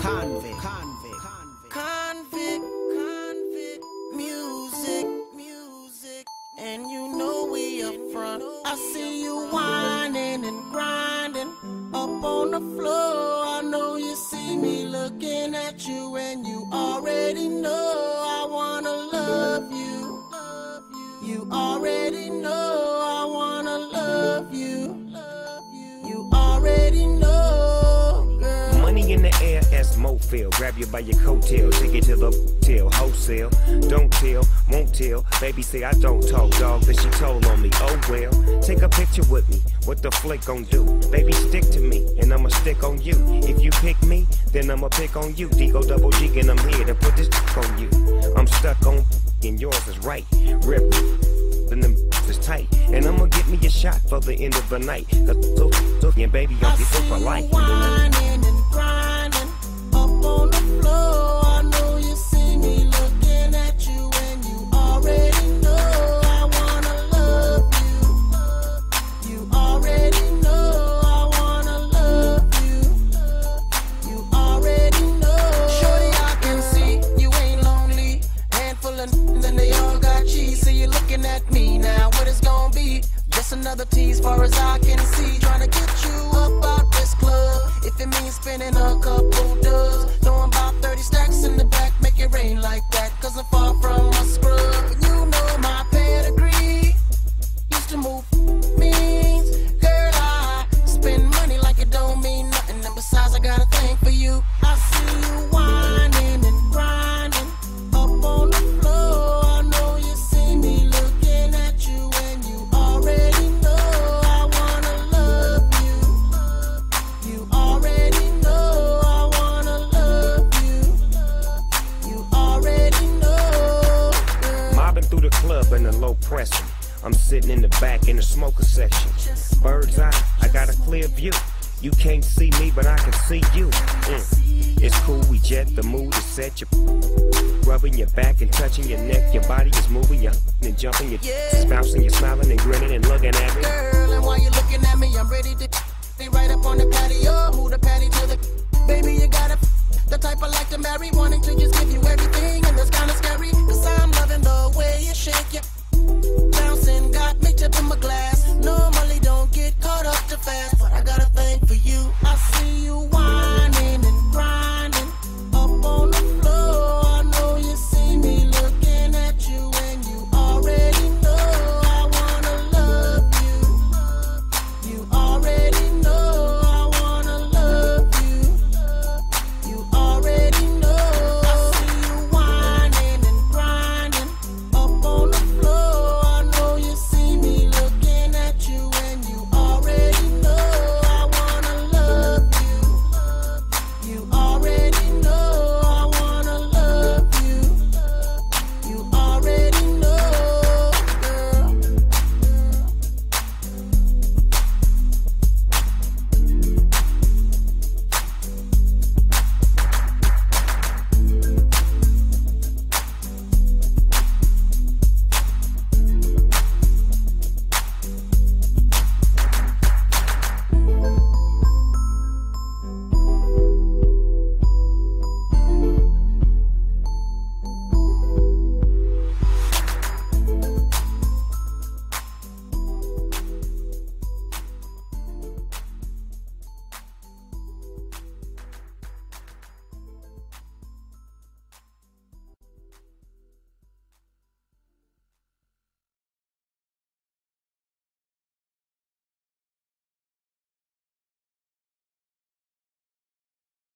convict, convict, convict, convict, music, music, and you know we up front. I see you whining and grinding up on the floor. I know you see me looking at you, and you already know I wanna love you. You already know I wanna love you. Air feel. Grab you by your coattail, take it to the tail, wholesale. Don't tell, won't tell. Baby say I don't talk, dog, but she told on me. Oh well, take a picture with me. What the flick gon' do? Baby, stick to me, and I'ma stick on you. If you pick me, then I'ma pick on you. Digo double G, and I'm here to put this on you. I'm stuck on, and yours is right. Rip, and them is tight. And I'ma get me a shot for the end of the night. Cause so, so, and baby, I'll be for life. Another tease, far as I can see. Trying to get you up out this club. If it means spending a couple I'm sitting in the back in the smoker section. Bird's eye, I got a clear view. You can't see me, but I can see you. Mm. It's cool, we jet the mood is set. You rubbing your back and touching your neck. Your body is moving, you're and jumping, you're bouncing, you're smiling and grinning and looking at me. Girl, and while you're looking at me, I'm ready to be right up on the patio. Move the patty to the baby, you gotta the type I like to marry. Wanting to just give you everything, and that's kinda scary. Cause I'm loving the way you shake your. Bouncing, got me tipping my glass.